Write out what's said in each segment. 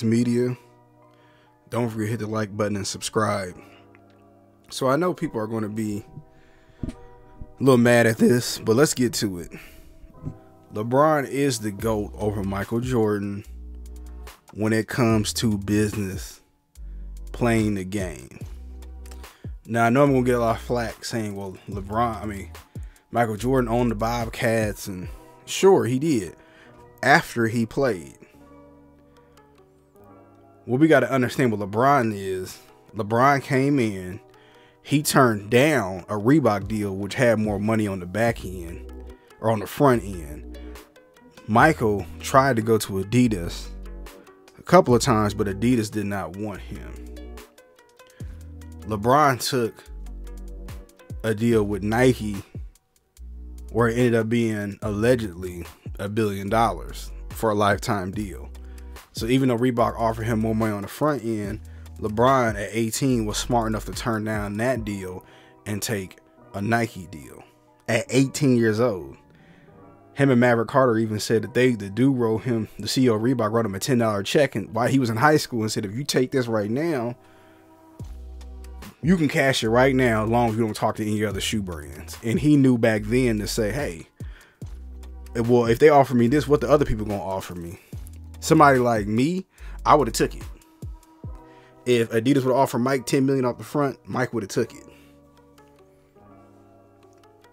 Media. Don't forget to hit the like button and subscribe. So I know people are going to be a little mad at this, but let's get to it. LeBron is the GOAT over Michael Jordan when it comes to business playing the game. Now I know I'm gonna get a lot of flack saying, well, LeBron, I mean, Michael Jordan owned the Bobcats, and sure he did after he played. What we got to understand what LeBron is LeBron came in, he turned down a Reebok deal, which had more money on the back end or on the front end. Michael tried to go to Adidas a couple of times, but Adidas did not want him. LeBron took a deal with Nike where it ended up being allegedly a billion dollars for a lifetime deal. So even though Reebok offered him more money on the front end, LeBron at 18 was smart enough to turn down that deal and take a Nike deal at 18 years old. Him and Maverick Carter even said that they the dude wrote him, the CEO of Reebok wrote him a ten dollar check and while he was in high school and said if you take this right now, you can cash it right now as long as you don't talk to any other shoe brands. And he knew back then to say, hey, well, if they offer me this, what the other people gonna offer me? Somebody like me, I would have took it. If Adidas would offer Mike 10 million off the front, Mike would have took it.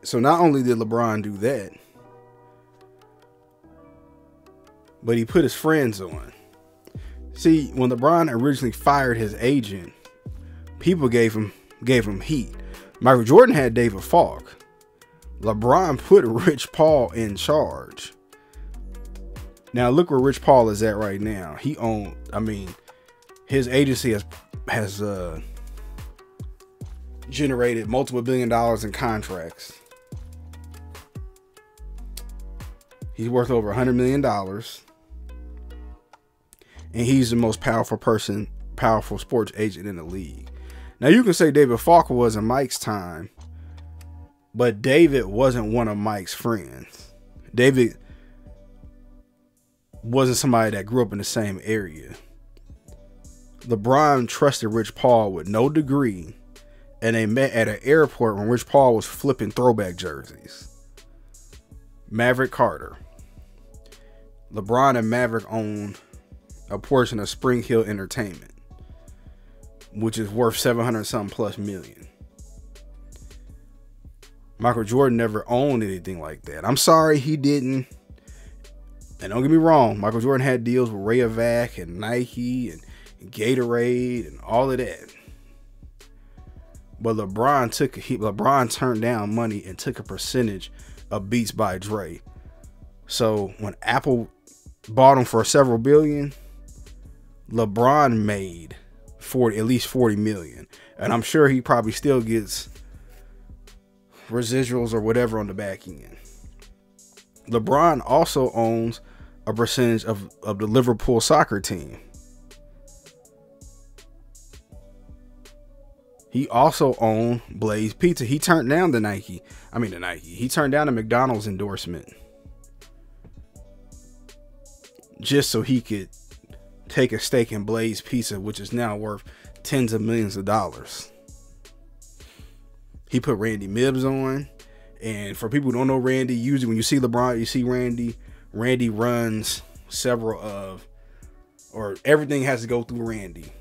So not only did LeBron do that, but he put his friends on. See, when LeBron originally fired his agent, people gave him gave him heat. Michael Jordan had David Falk. LeBron put Rich Paul in charge. Now look where Rich Paul is at right now. He owned. I mean, his agency has has uh, generated multiple billion dollars in contracts. He's worth over a hundred million dollars, and he's the most powerful person, powerful sports agent in the league. Now you can say David Falk was in Mike's time, but David wasn't one of Mike's friends. David wasn't somebody that grew up in the same area. LeBron trusted Rich Paul with no degree, and they met at an airport when Rich Paul was flipping throwback jerseys. Maverick Carter. LeBron and Maverick own a portion of SpringHill Entertainment, which is worth 700 something plus million. Michael Jordan never owned anything like that. I'm sorry he didn't. And don't get me wrong, Michael Jordan had deals with Rayovac and Nike and, Gatorade and all of that. But LeBron took he, LeBron turned down money and took a percentage of Beats by Dre. So when Apple bought him for several billion, LeBron made 40 at least 40 million. And I'm sure he probably still gets residuals or whatever on the back end. LeBron also owns a percentage of, of the Liverpool soccer team. He also owned Blaze Pizza. He turned down the Nike. I mean the Nike. He turned down the McDonald's endorsement. Just so he could take a stake in Blaze Pizza, which is now worth tens of millions of dollars. He put Randy Mims on. And for people who don't know Randy, usually when you see LeBron, you see Randy. Randy runs several of, or everything has to go through Randy.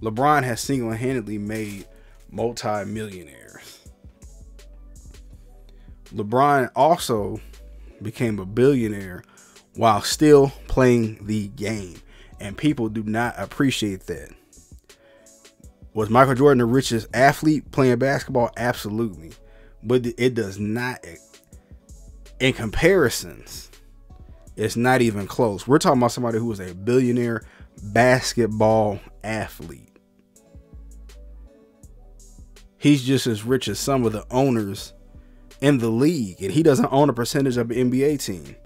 LeBron has single handedly made multi millionaires. LeBron also became a billionaire while still playing the game. And people do not appreciate that. Was Michael Jordan the richest athlete playing basketball? Absolutely. But it does not, in comparisons, it's not even close. We're talking about somebody who was a billionaire basketball athlete. He's just as rich as some of the owners in the league, and he doesn't own a percentage of an NBA team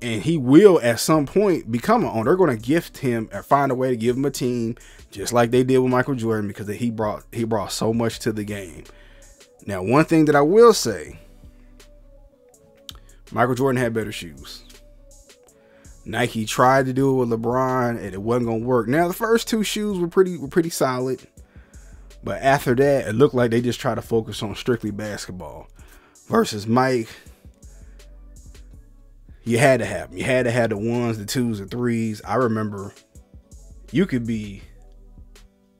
and he will at some point become an owner. They're going to gift him or find a way to give him a team, just like they did with Michael Jordan, because he brought he brought so much to the game. Now, one thing that I will say, Michael Jordan had better shoes. Nike tried to do it with LeBron and it wasn't gonna work. Now the first two shoes were pretty were pretty solid. But after that, it looked like they just tried to focus on strictly basketball. Versus Mike, you had to have them. You had to have the ones, the twos, the threes. I remember you could be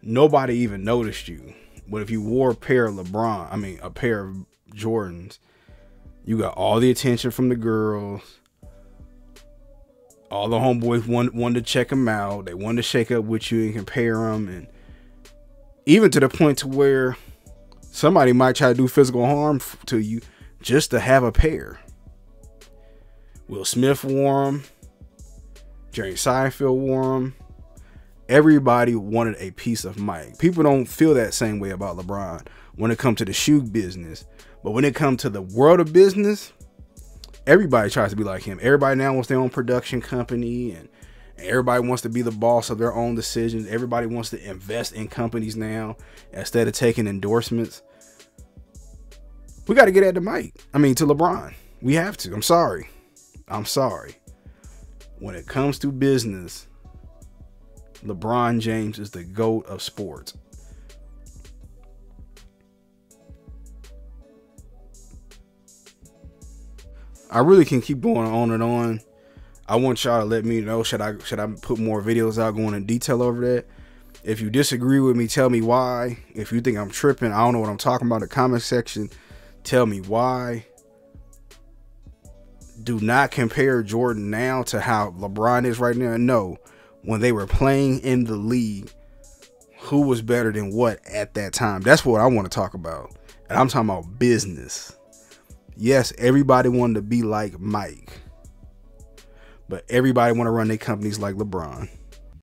nobody even noticed you. But if you wore a pair of LeBron, I mean a pair of Jordans, you got all the attention from the girls. All the homeboys wanted, wanted to check them out. They wanted to shake up with you and compare them, and even to the point to where somebody might try to do physical harm to you just to have a pair. Will Smith wore them. Jerry Seinfeld wore them everybody wanted a piece of Mike. People don't feel that same way about LeBron when it comes to the shoe business. But when it comes to the world of business, everybody tries to be like him. Everybody now wants their own production company and everybody wants to be the boss of their own decisions. Everybody wants to invest in companies now instead of taking endorsements. We got to get at the Mike. I mean, to LeBron. We have to. I'm sorry. I'm sorry. When it comes to business, LeBron James is the GOAT of sports. I really can keep going on and on. I want y'all to let me know should I should I put more videos out going in detail over that. If you disagree with me, tell me why. If you think I'm tripping, I don't know what I'm talking about in the comment section. Tell me why. Do not compare Jordan now to how LeBron is right now. No when they were playing in the league, who was better than what at that time? That's what I want to talk about. And I'm talking about business. Yes, everybody wanted to be like Mike. But everybody want to run their companies like LeBron.